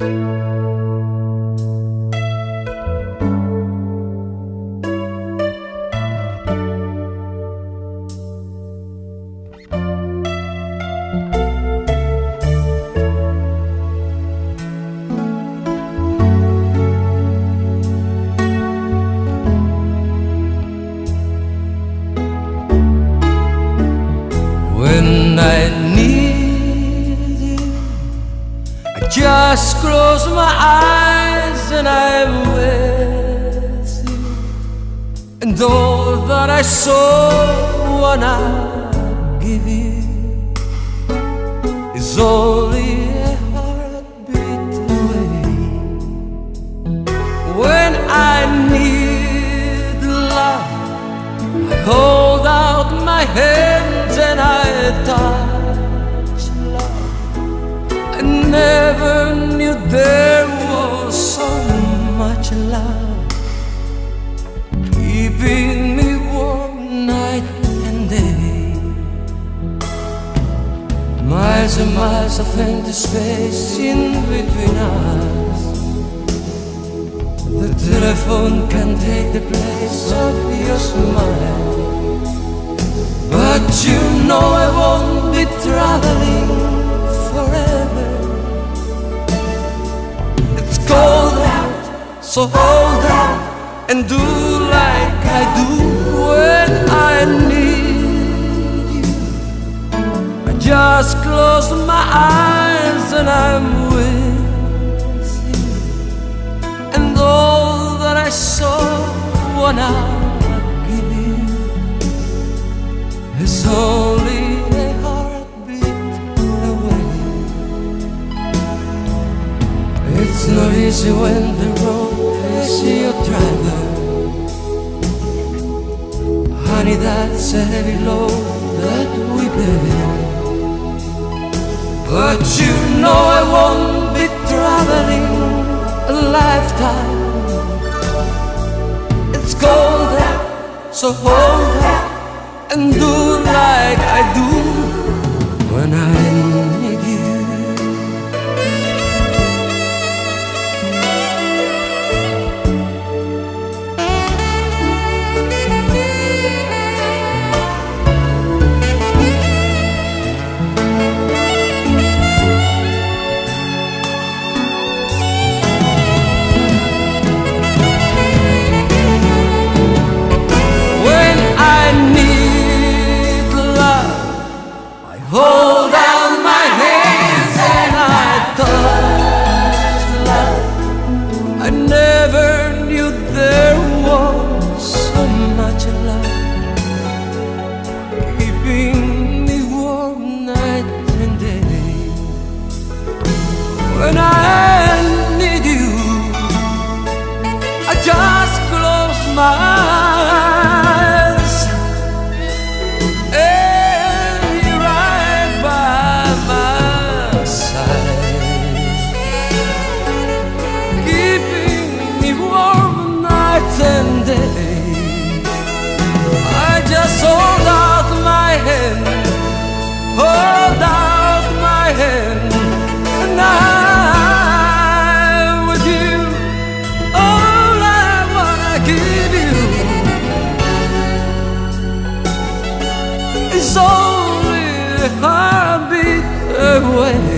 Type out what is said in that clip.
When just close my eyes and I'm with you. And all that I saw when I give you is only a heartbeat away. When I need love, I hold out my hands and I touch there was so much love keeping me warm night and day. Miles and miles of empty space in between us. The telephone can take the place of your smile. But you know I won't so hold out and do like I do when I need you. I just close my eyes and I'm with you. And all that I saw when I give you is only a heartbeat away. It's not easy when the road is your driver. Honey, that's a heavy load that we bear. But you know I won't be traveling a lifetime. It's cold out, so hold out and do I is only a heartbeat away.